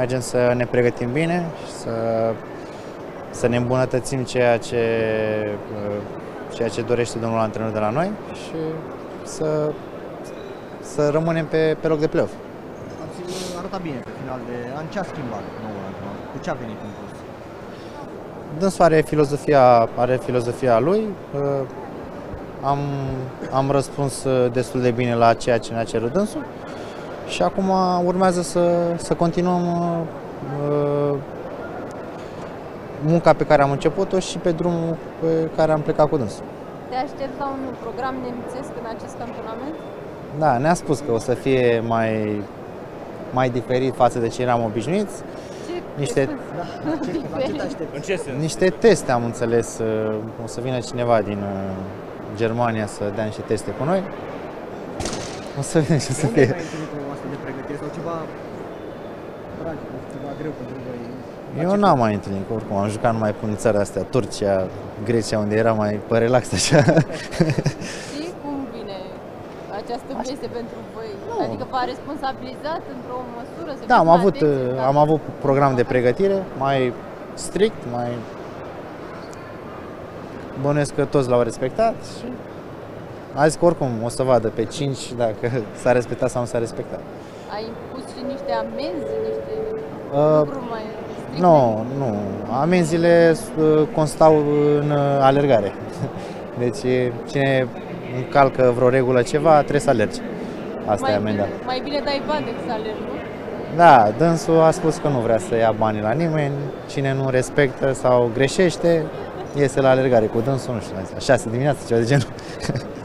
mergem să ne pregătim bine și să, să ne îmbunătățim ceea ce, uh, ceea ce dorește domnul antrenor de la noi și să, să rămânem pe, pe loc de play-off. Ați arătat bine pe final de an. Ce a schimbat noul antrenor? Cu ce a venit în plus? Dânsul are filozofia, are filozofia lui. Uh, Am, am răspuns uh, destul de bine la ceea ce ne-a cerut dânsul și acum urmează să, să continuăm uh, munca pe care am început-o și pe drumul pe care am plecat cu dânsul. Te aștepți la un program nemțesc în acest campionament? Da, ne-a spus că o să fie mai, mai diferit față de ce eram obișnuiți. Ce Niște- Da, la ce, la ce te aștepți? În ce sens? Niște teste am înțeles, uh, o să vină cineva din uh, Germania să dea niște teste cu noi. O să vedem ce o să Unde fie. ai întâlnit o astfel de pregătire sau ceva tragic, nu știu, ceva greu pentru voi? La Eu ce- n-am mai întâlnit, că oricum am jucat numai prin țările astea, Turcia, Grecia, unde era mai pe relax așa. Și cum vine această piesă pentru voi? Nu. Adică v-a responsabilizat într-o măsură? Să Da, fiți am mai avut, atenți în uh, camp? am avut program de pregătire mai strict, mai bănuiesc că toți l-au respectat și a zis că oricum o să vadă pe 5 dacă s-a respectat sau nu s-a respectat. Ai impus și niște amenzi, niște Uh, lucruri mai stricte? Nu, nu. Amenziile uh, constau în uh, alergare. Deci cine încalcă vreo regulă ceva, trebuie să alergi. Asta mai e amenda. Bine, mai bine dai bani decât să alergi, nu? Da, dânsul a spus că nu vrea să ia banii la nimeni, cine nu respectă sau greșește, iese la alergare cu dânsul, nu știu, la 6 dimineața, ceva de genul.